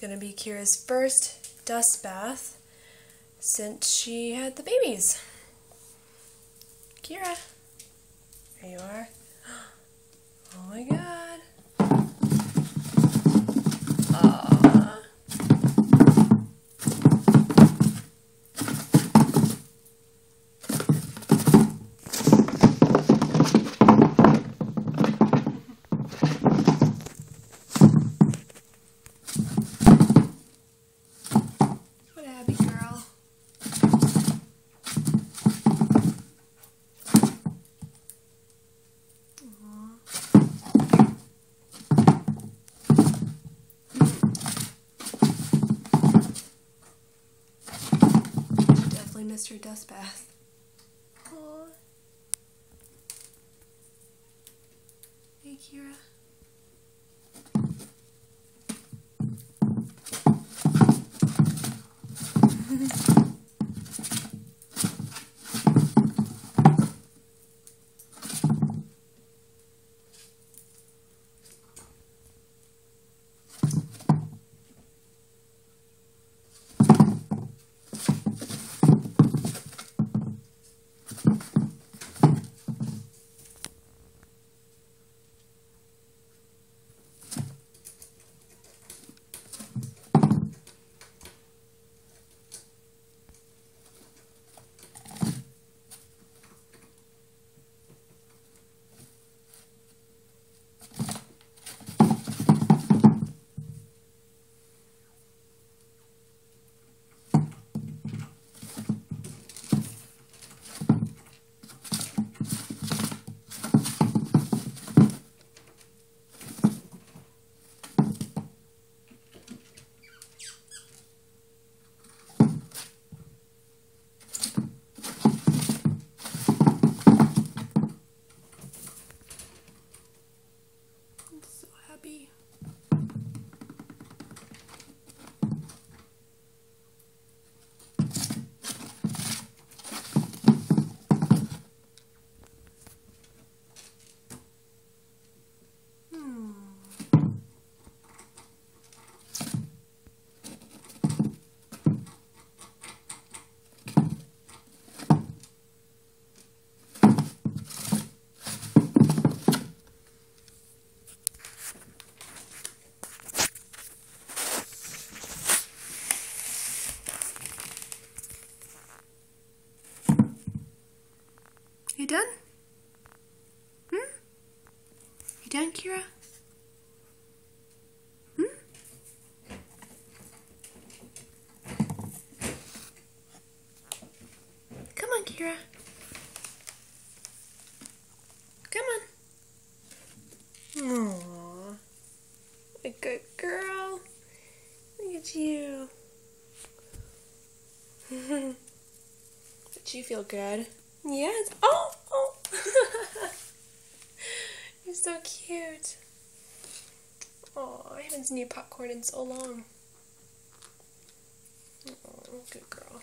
Gonna be Kira's first dust bath since she had the babies. Kira, there you are. Oh my god. Aww. What Abby girl? Definitely missed her dust bath. Aw. Hey, Kira. Done? Hmm? You done, Kira? Hmm? Come on, Kira. Come on. Aww. A good girl. Look at you. But you feel good. Yes. Oh, oh. You're so cute. Oh, I haven't seen you popcorn in so long. Oh, good girl.